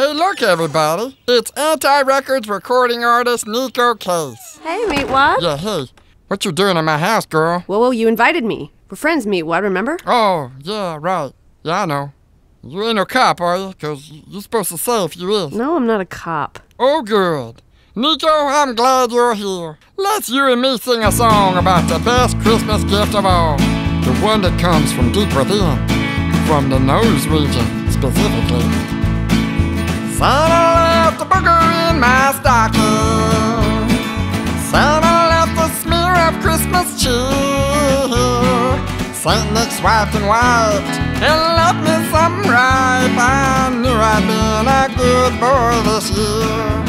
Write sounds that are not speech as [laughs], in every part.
Hey, look, everybody. It's Anti Records recording artist Neko Case. Hey, Meatwad. Yeah, hey. What you doing in my house, girl? Whoa, whoa, you invited me. We're friends, Meatwad, remember? Oh, yeah, right. Yeah, I know. You ain't no cop, are you? Because you're supposed to say if you is. No, I'm not a cop. Oh, good. Neko, I'm glad you're here. Let's you and me sing a song about the best Christmas gift of all. The one that comes from deep within, from the nose region specifically. Christmas cheer. Saint Nick's wiped and wiped and left me some ripe. I knew I'd been a good boy this year.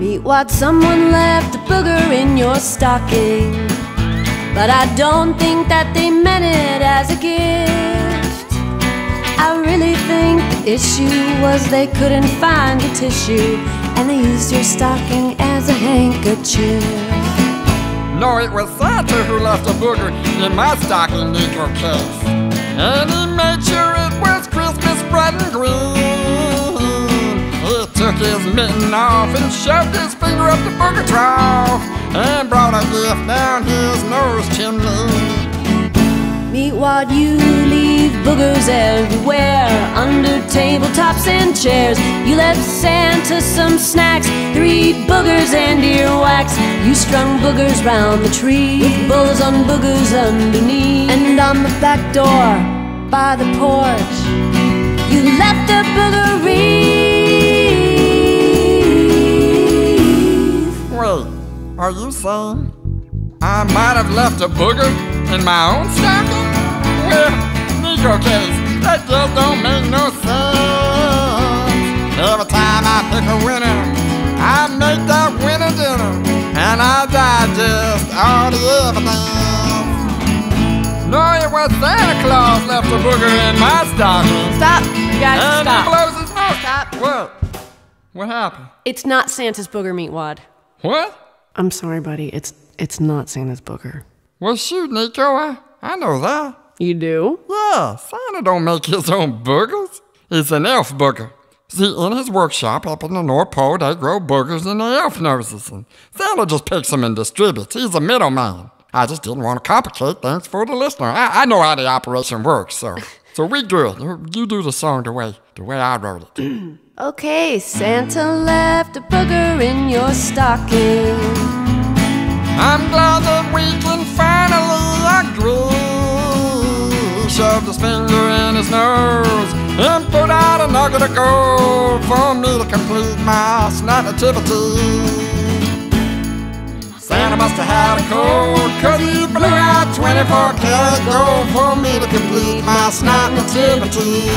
Meatwad, someone left a booger in your stocking. But I don't think that they meant it as a gift. I really think the issue was they couldn't find the tissue, and they used your stocking as a handkerchief. No, it was Santa who left a booger in my stocking Neko Case. And he made sure it was Christmas bright and green. He took his mitten off and shoved his finger up the booger trough and brought a gift down his nose chimney. Meatwad you leave boogers everywhere under tabletops and chairs. You left Santa some snacks, three boogers and earwax. You strung boogers round the tree with bows on boogers underneath. And on the back door by the porch, you left a booger Wait, are you saying I might have left a booger in my own stocking? Well, Neko Case, that just don't make no sense. Every time I pick a winner, I make that winner dinner, and I digest all the evidence. No, it was Santa Claus left a booger in my stocking. Stop, you guys, and stop. he blows his nose. Stop. What? What happened? It's not Santa's booger, Meatwad. What? I'm sorry, buddy. It's it's not Santa's booger. Well, shoot, Neko, I, I know that. You do? Yeah, Santa don't make his own boogers. He's an elf booger. See, in his workshop up in the North Pole, they grow boogers in the elf noses, and Santa just picks them and distributes. He's a middleman. I just didn't want to complicate things for the listener. I, I know how the operation works, so [laughs] so we good. You, you do the song the way the way I wrote it. [clears throat] Okay, Santa left a booger in your stocking. I'm glad his finger in his nose and put out a nugget of gold for me to complete my nativity. Santa must have had a cold, cause he blew out 24 karat gold for me to complete my snot nativity.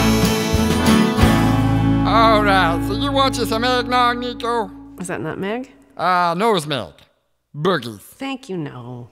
Alright, so you want you some eggnog, Neko? Is that nutmeg? Uh, nose milk. Boogies. Thank you, no.